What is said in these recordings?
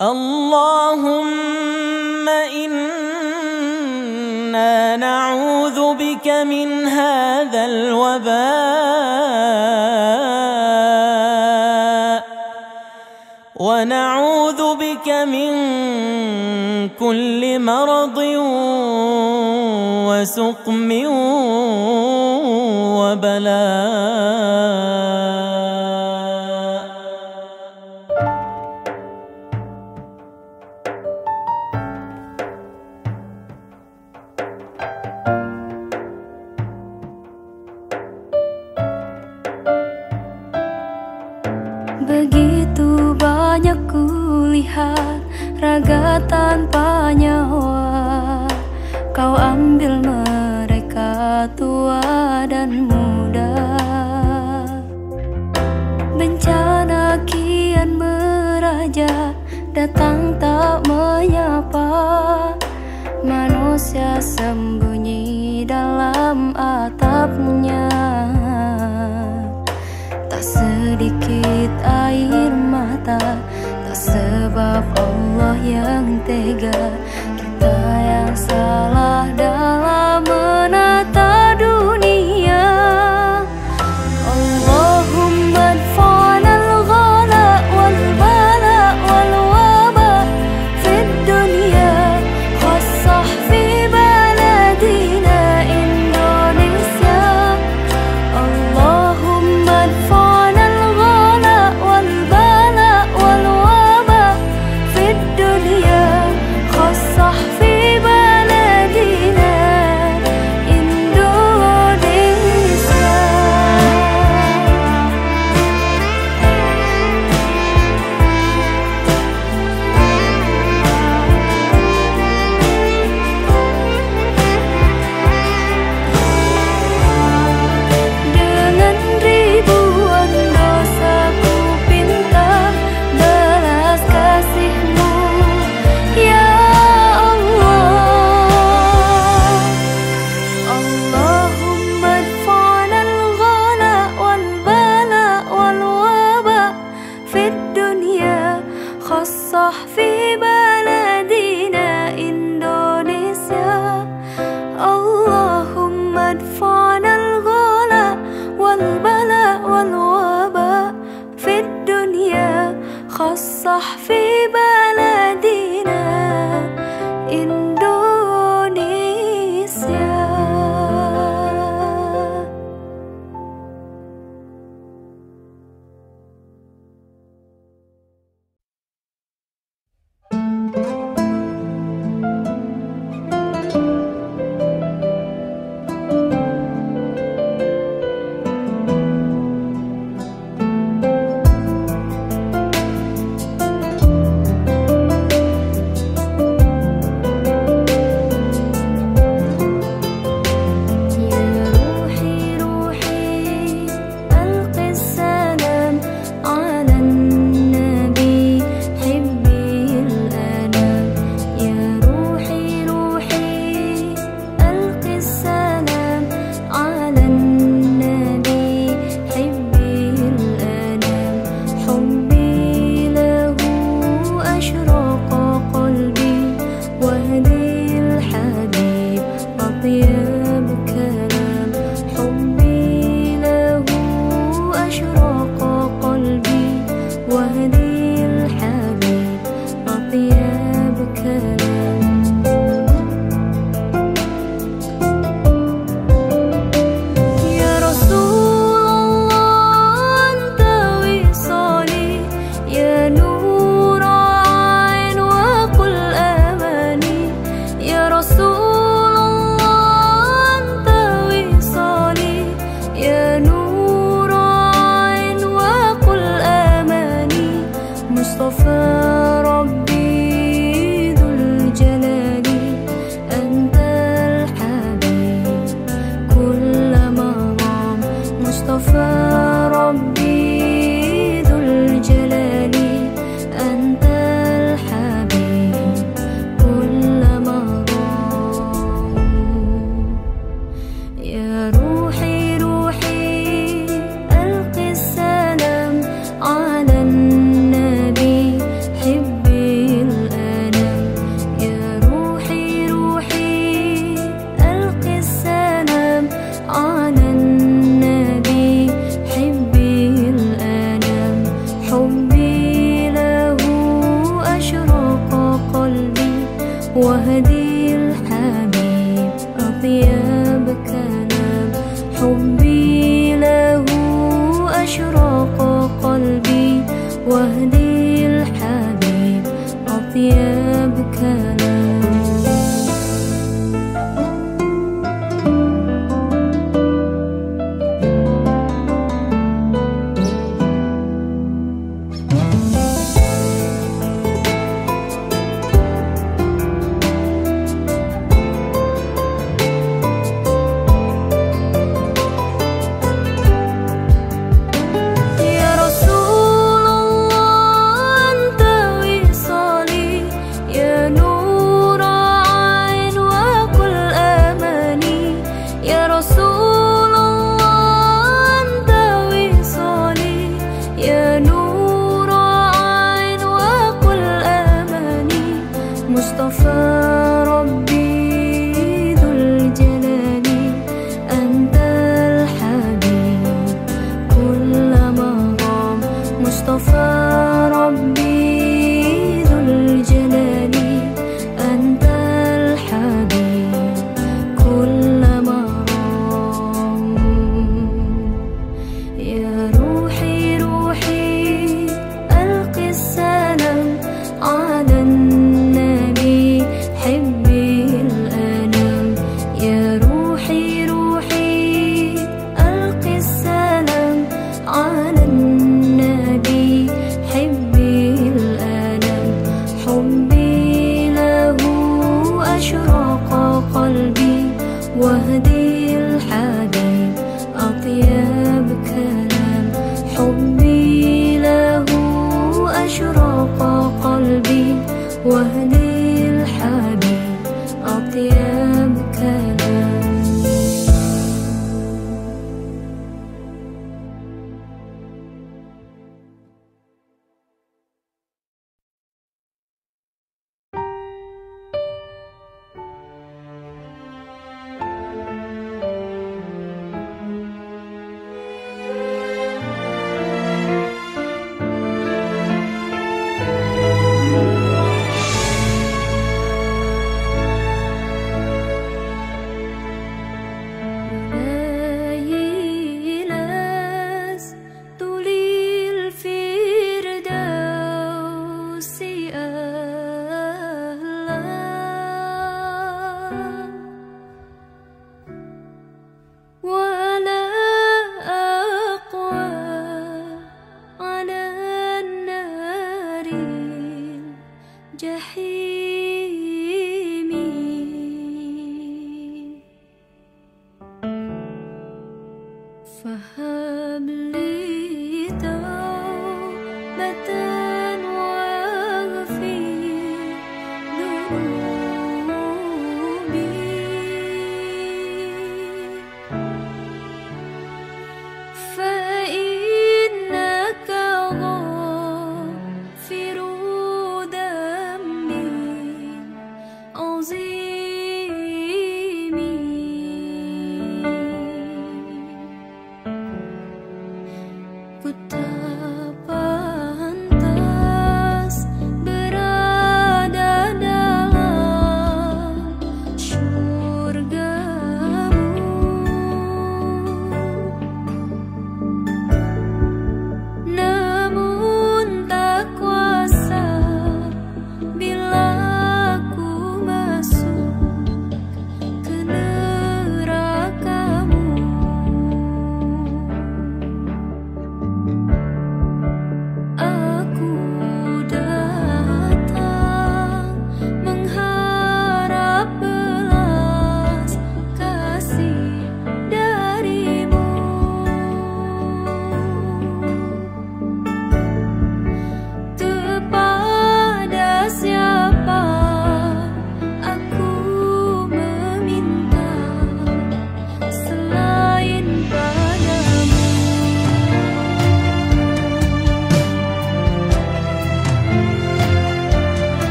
اللهم إنا نعوذ بك من هذا الوباء ونعوذ بك من كل مرض وسقم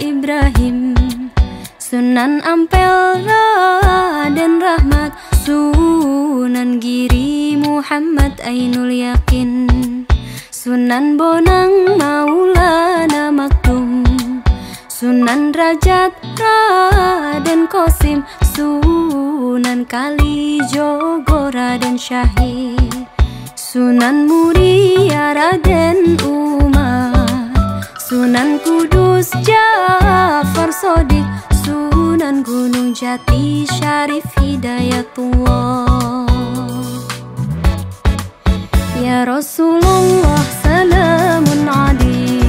Ibrahim Sunan Ampel Raden Rahmat Sunan Giri Muhammad Ainul Yakin Sunan Bonang Maulana Maktum Sunan Rajat Raden Kosim Sunan Kalijogo Raden Syahid Sunan Muria Raden Umar Sunan Kudus Gus Jafar Sodik Sunan Gunung Jati Syarif Hidayatullah. Ya Rasulullah salamun adi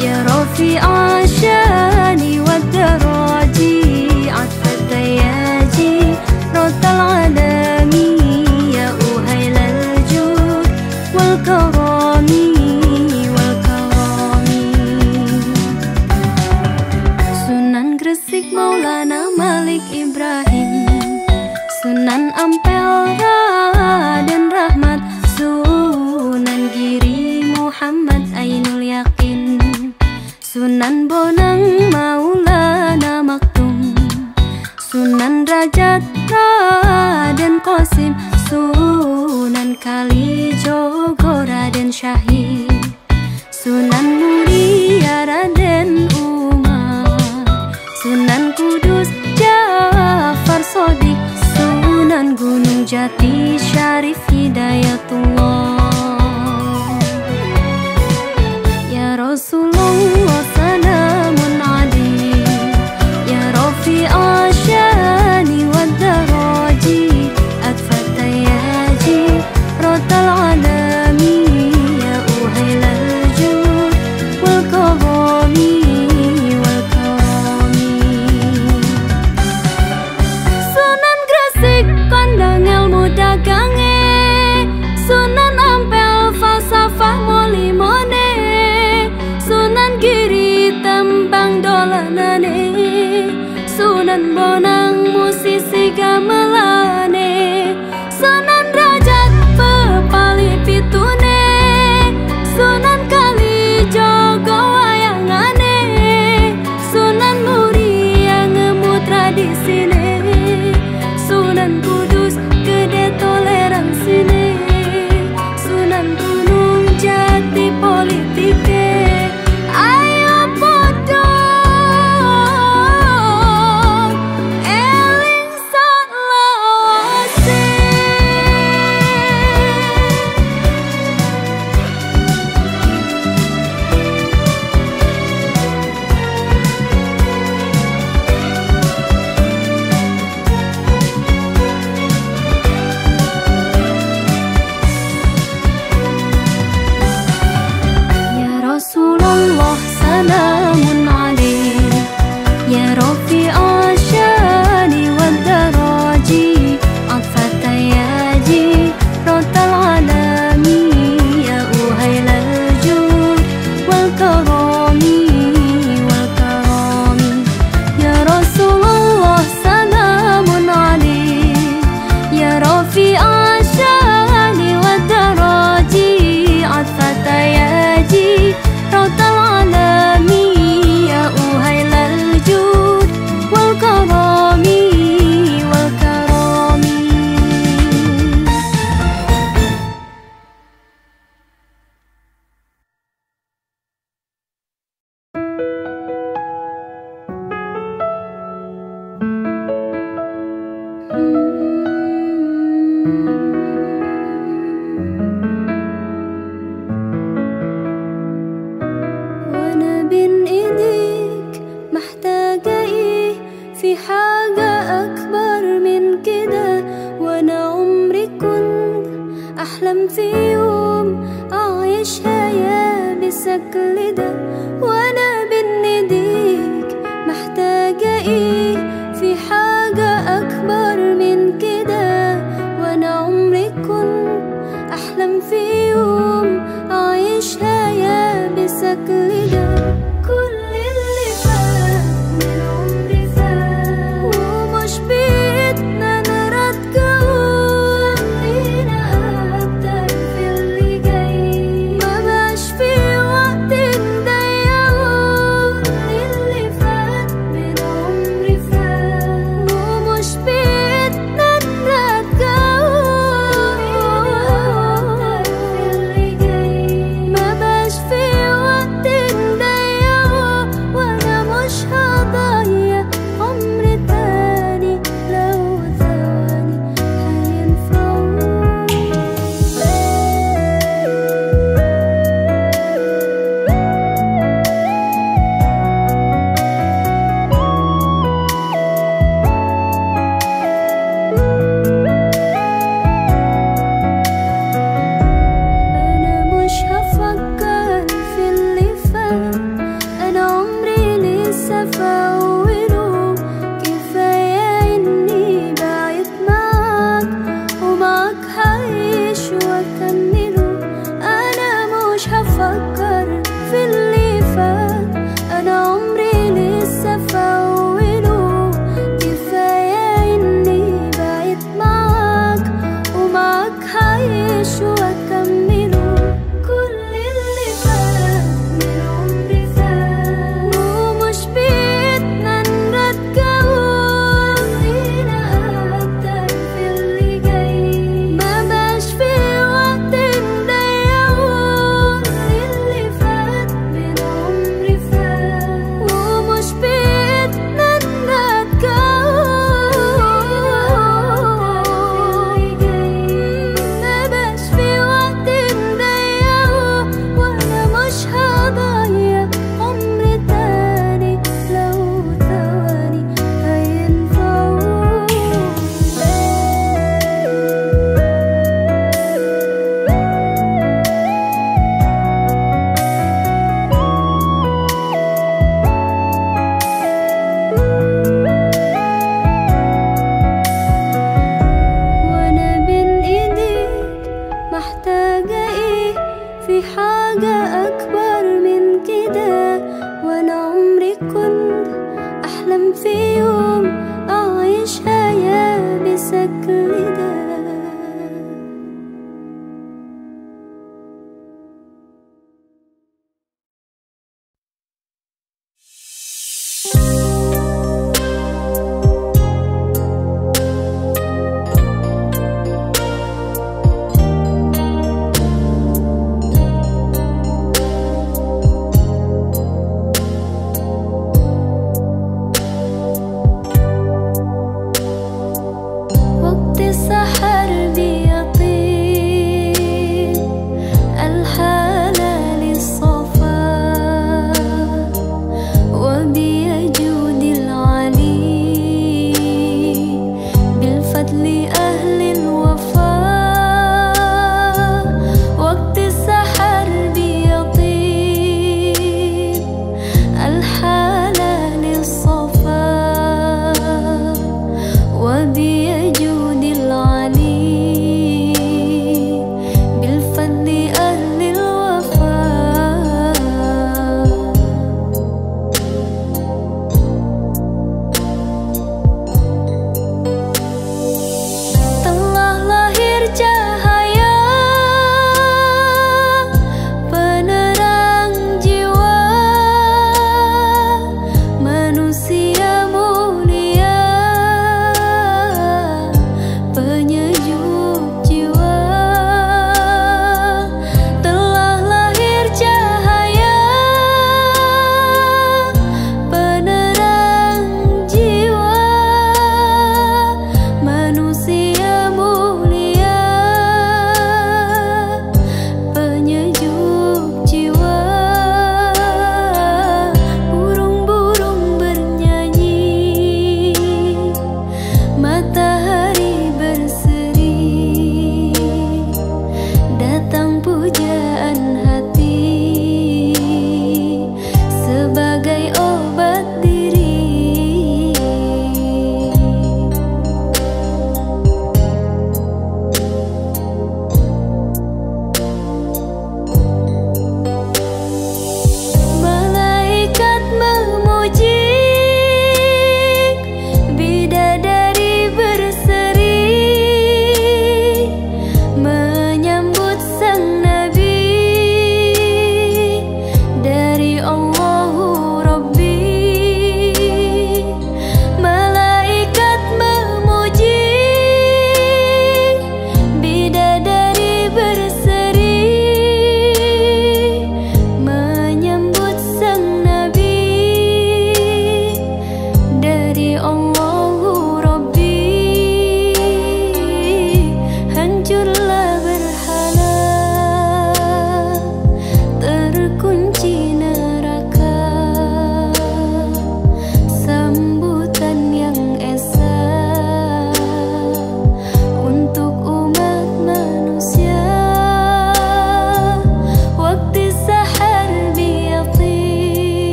Ya Rafi ashani wa daraji Atfata yaji rotal adi Maulana Malik Ibrahim Sunan Ampel Raden Rahmat Sunan Giri Muhammad Ainul Yakin Sunan Bonang Maulana Maktum Sunan Rajat Raden Kosim Sunan Kalijogo Raden Syahid Sunan Muria Raden Sodik Sunan Gunung Jati Syarif Hidayatullah. 空を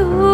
you.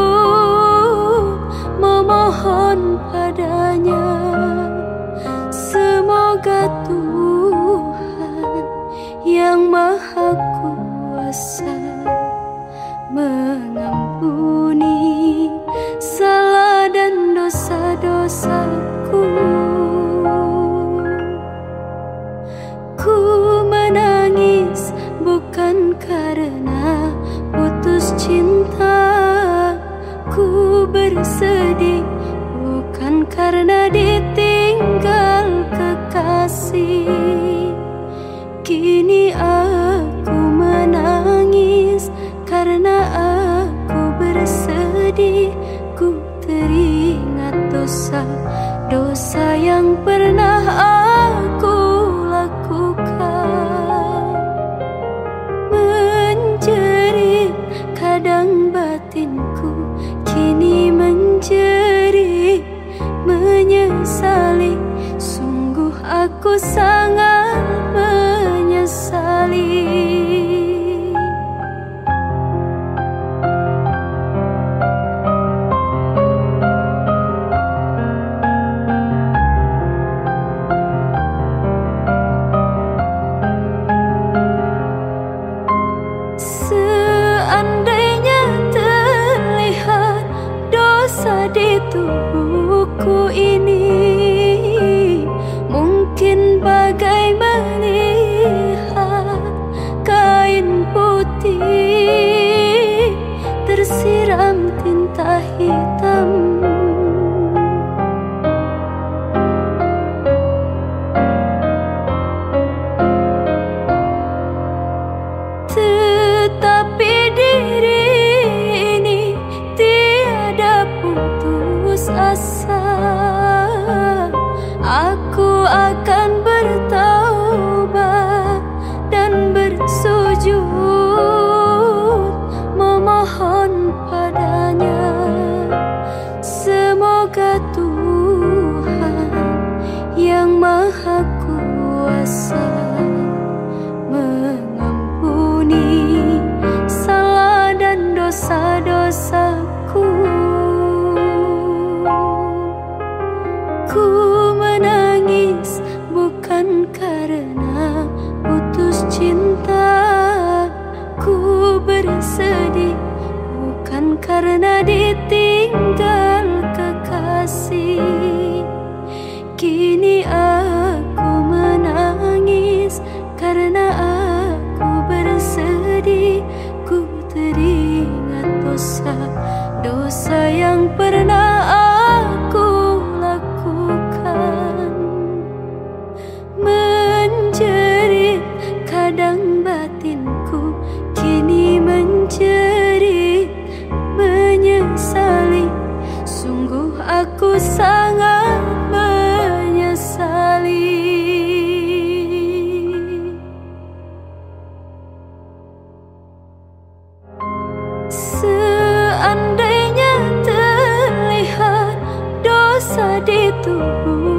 ooh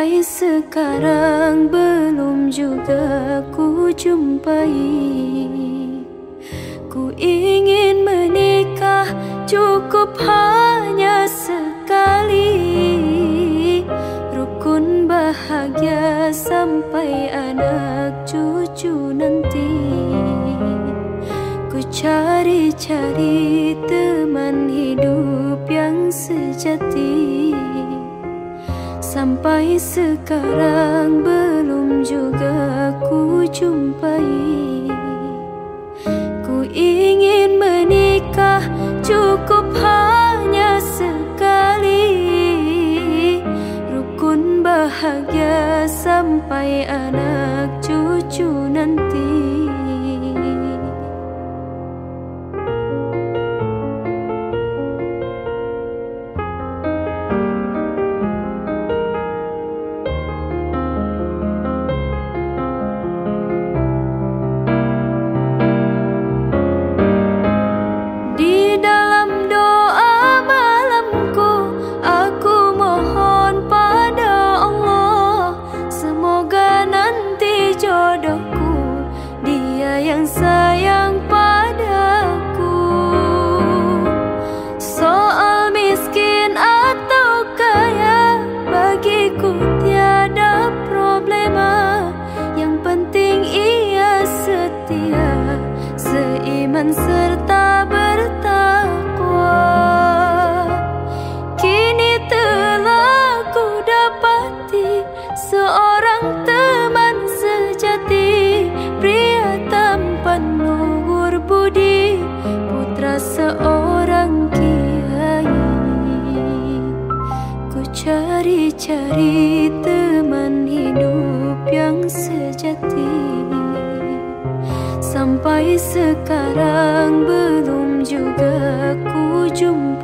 Sampai sekarang belum juga ku jumpai. Ku ingin menikah cukup hanya sekali. Rukun bahagia sampai anak cucu nanti. Ku cari-cari teman hidup yang sejati. Sampai sekarang belum juga ku jumpai. Ku ingin menikah cukup hanya sekali. Rukun bahagia sampai anak cucu nanti. Cari teman hidup yang sejati Sampai sekarang belum juga ku jumpa.